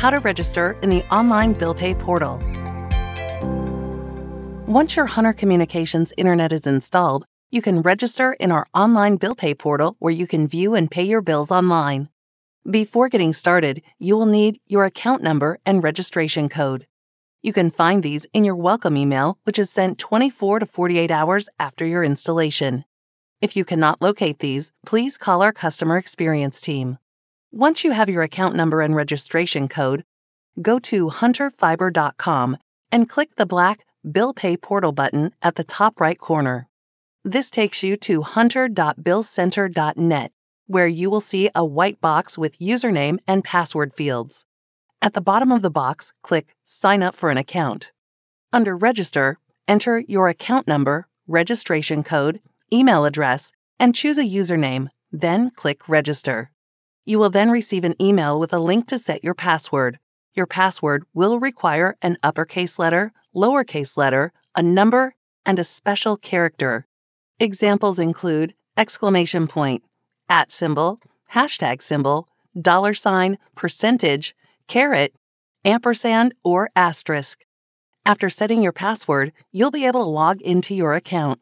How to register in the online bill pay portal. Once your Hunter Communications internet is installed, you can register in our online bill pay portal where you can view and pay your bills online. Before getting started, you will need your account number and registration code. You can find these in your welcome email, which is sent 24 to 48 hours after your installation. If you cannot locate these, please call our customer experience team. Once you have your account number and registration code, go to hunterfiber.com and click the black Bill Pay Portal button at the top right corner. This takes you to hunter.billcenter.net, where you will see a white box with username and password fields. At the bottom of the box, click Sign up for an account. Under Register, enter your account number, registration code, email address, and choose a username, then click Register. You will then receive an email with a link to set your password. Your password will require an uppercase letter, lowercase letter, a number, and a special character. Examples include exclamation point, at symbol, hashtag symbol, dollar sign, percentage, caret, ampersand, or asterisk. After setting your password, you'll be able to log into your account.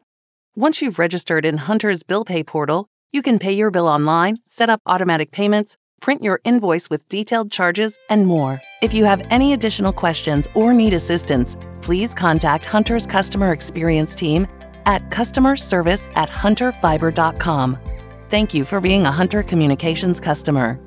Once you've registered in Hunter's Bill Pay portal, you can pay your bill online, set up automatic payments, print your invoice with detailed charges, and more. If you have any additional questions or need assistance, please contact Hunter's customer experience team at customer service at hunterfiber.com. Thank you for being a Hunter Communications customer.